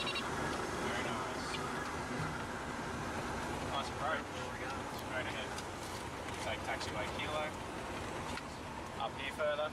Very nice. Nice approach. Straight ahead. Take taxiway kilo. Up here further.